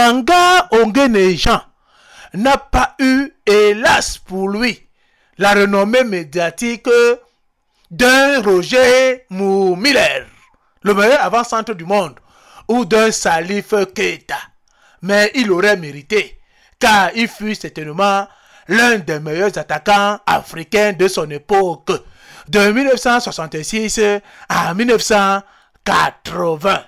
Manga Ongene Jean n'a pas eu, hélas pour lui, la renommée médiatique d'un Roger Miller, le meilleur avant-centre du monde, ou d'un Salif Keita. Mais il aurait mérité, car il fut certainement l'un des meilleurs attaquants africains de son époque, de 1966 à 1980.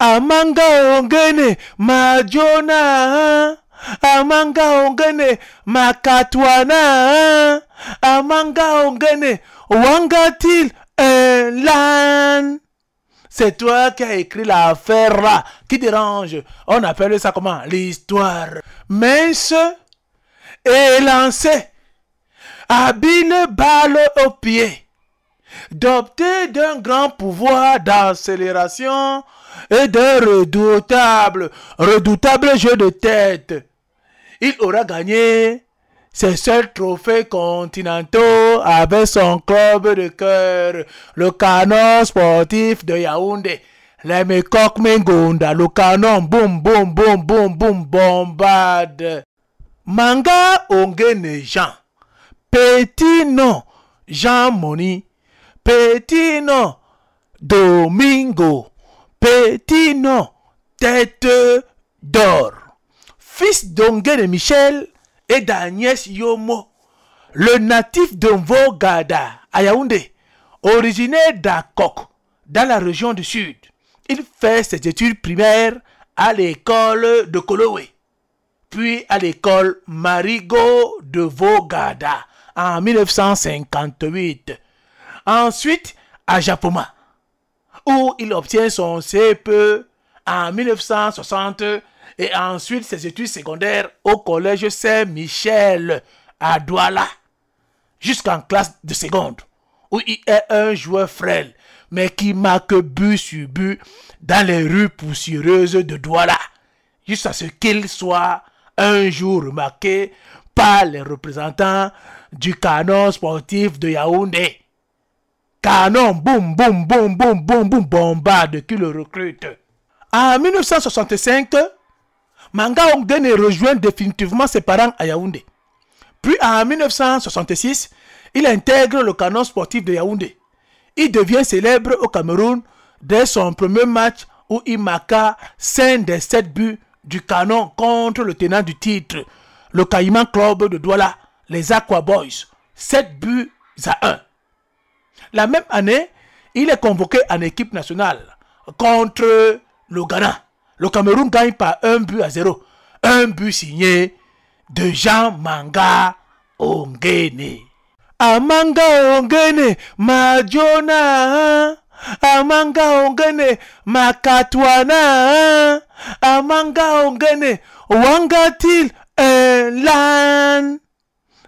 Amanga Ongene Majona Amanga Ongene Makatwana Amanga Ongene Wangatil Lan C'est toi qui as écrit l'affaire qui dérange. On appelle ça comment? L'histoire. Mince et lancé. Habile balle au pied. D'opter d'un grand pouvoir d'accélération et d'un redoutable, redoutable jeu de tête. Il aura gagné ses seuls trophées continentaux avec son club de cœur, le canon sportif de Yaoundé. Les Mekok Mengonda, le canon, boum, boum, boum, boum, boum, bombarde. Manga Ongene Jean. Petit nom, Jean Moni. Petit nom, Domingo. Petit nom, tête d'or. Fils d'Ongene Michel et d'Agnès Yomo. Le natif de Mvogada, à Yaoundé, originaire d'Akok, dans la région du Sud. Il fait ses études primaires à l'école de Kolowe, puis à l'école Marigo de Vogada en 1958. Ensuite, à Japoma, où il obtient son CPE en 1960 et ensuite ses études secondaires au collège Saint-Michel à Douala, jusqu'en classe de seconde, où il est un joueur frêle, mais qui marque but sur but dans les rues poussiéreuses de Douala, jusqu'à ce qu'il soit un jour remarqué par les représentants du canon sportif de Yaoundé. Canon, boum, boum, boum, boum, boum, boum, bombarde qui le recrute. En 1965, Manga Ongdene rejoint définitivement ses parents à Yaoundé. Puis en 1966, il intègre le canon sportif de Yaoundé. Il devient célèbre au Cameroun dès son premier match où il marqua 5 des 7 buts du canon contre le tenant du titre, le Caïman Club de Douala, les Aqua Boys. 7 buts à 1. La même année, il est convoqué en équipe nationale contre le Ghana. Le Cameroun gagne par un but à zéro. Un but signé de Jean Manga Ongene. Amanga Ongene, Majona. Amanga Ongene, Makatwana. Amanga Ongene, Wangatil Lan.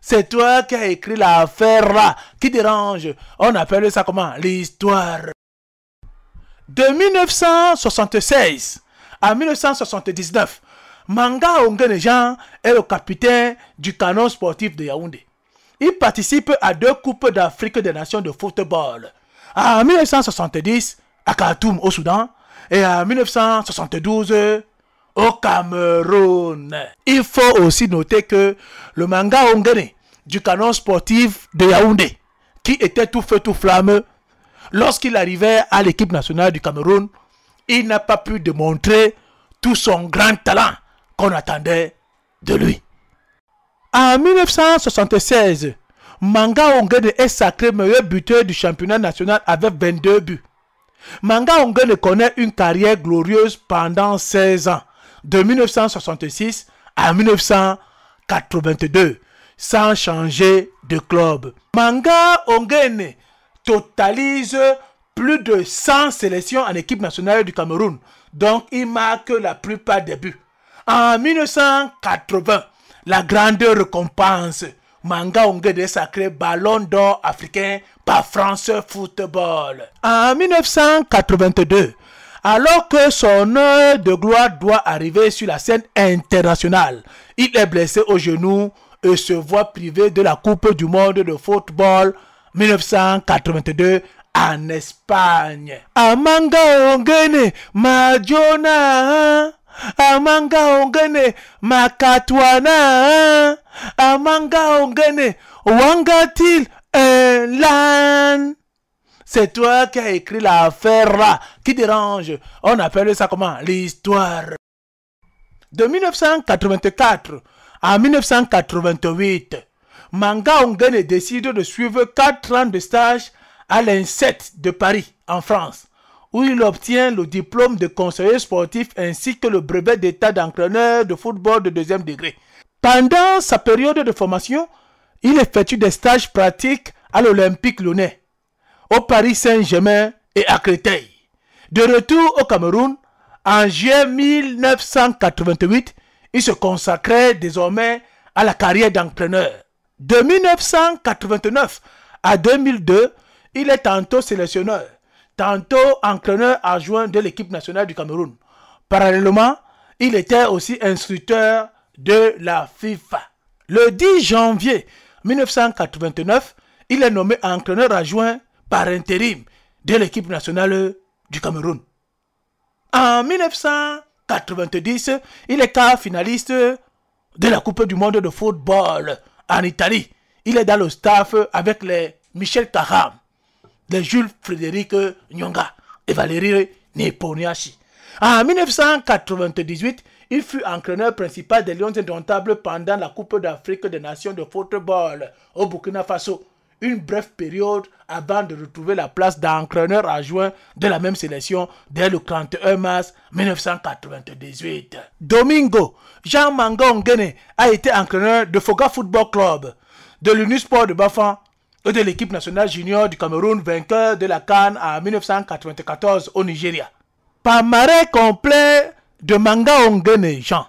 C'est toi qui as écrit l'affaire là qui dérange. On appelle ça comment? L'histoire. De 1976 à 1979, Manga Ongene Jean est le capitaine du canon sportif de Yaoundé. Il participe à deux Coupes d'Afrique des Nations de football. En 1970 à Khartoum au Soudan et en 1972 au Cameroun. Il faut aussi noter que le manga Ongene du canon sportif de Yaoundé, qui était tout feu tout flamme, lorsqu'il arrivait à l'équipe nationale du Cameroun, il n'a pas pu démontrer tout son grand talent qu'on attendait de lui. En 1976, Manga Ongene est sacré meilleur buteur du championnat national avec 22 buts. Manga Ongene connaît une carrière glorieuse pendant 16 ans, de 1966 à 1982, sans changer de club. Manga Ongene totalise plus de 100 sélections en équipe nationale du Cameroun, donc il marque la plupart des buts. En 1980, la grande récompense, Manga Ongene est sacré ballon d'or africain par France Football. En 1982, alors que son heure de gloire doit arriver sur la scène internationale, il est blessé au genou et se voit privé de la Coupe du monde de football 1982 en Espagne. Amanga Ongene. Amanga ongene makatwana. Amanga ongene wangatil lan. C'est toi qui as écrit l'affaire là qui dérange. On appelle ça comment? L'histoire. De 1984 à 1988, Manga Ongene décide de suivre 4 ans de stage à l'INSET de Paris, en France, où il obtient le diplôme de conseiller sportif ainsi que le brevet d'état d'entraîneur de football de deuxième degré. Pendant sa période de formation, il effectue des stages pratiques à l'Olympique Lyonnais, au Paris Saint-Germain et à Créteil. De retour au Cameroun, en juillet 1988, il se consacrait désormais à la carrière d'entraîneur. De 1989 à 2002, il est tantôt sélectionneur, tantôt entraîneur adjoint de l'équipe nationale du Cameroun. Parallèlement, il était aussi instructeur de la FIFA. Le 10 janvier 1989, il est nommé entraîneur adjoint par intérim de l'équipe nationale du Cameroun. En 1990, il est quart finaliste de la Coupe du monde de football en Italie. Il est dans le staff avec les Michel Caram, les Jules Frédéric Nyonga et Valérie Neponiachi. En 1998, il fut entraîneur principal des Lions indomptables pendant la Coupe d'Afrique des Nations de football au Burkina Faso. Une brève période avant de retrouver la place d'entraîneur adjoint de la même sélection dès le 31 mars 1998. Domingo Jean Mangongene a été entraîneur de Foga Football Club, de l'Unisport de Bafan et de l'équipe nationale junior du Cameroun vainqueur de la Cannes en 1994 au Nigeria. Palmarès complet de Manga Ongene Jean.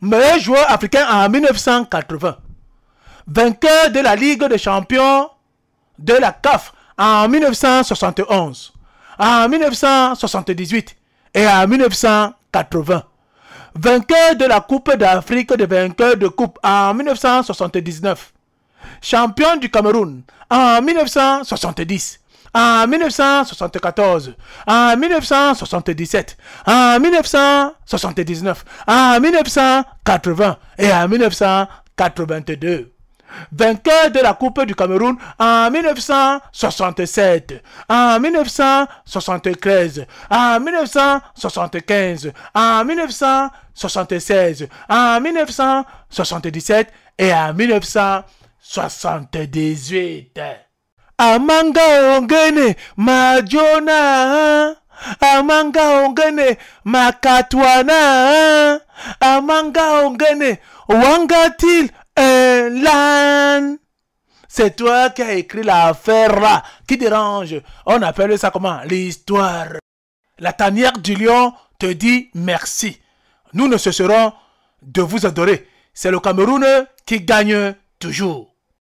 Meilleur joueur africain en 1980. Vainqueur de la Ligue des champions de la CAF en 1971, en 1978 et en 1980. Vainqueur de la Coupe d'Afrique des vainqueurs de coupe en 1979 champion du Cameroun en 1970, en 1974, en 1977, en 1979, en 1980 et en 1982. Vainqueur de la Coupe du Cameroun en 1967, en 1973, en 1975, en 1976, en 1977 et en 1980. 78. Amanga ongene majona. Amanga ongene makatwana. Amanga ongene wangatil lan. C'est toi qui as écrit l'affaire là qui dérange. On appelle ça comment? L'histoire. La tanière du lion te dit merci. Nous ne cesserons de vous adorer. C'est le Cameroun qui gagne toujours.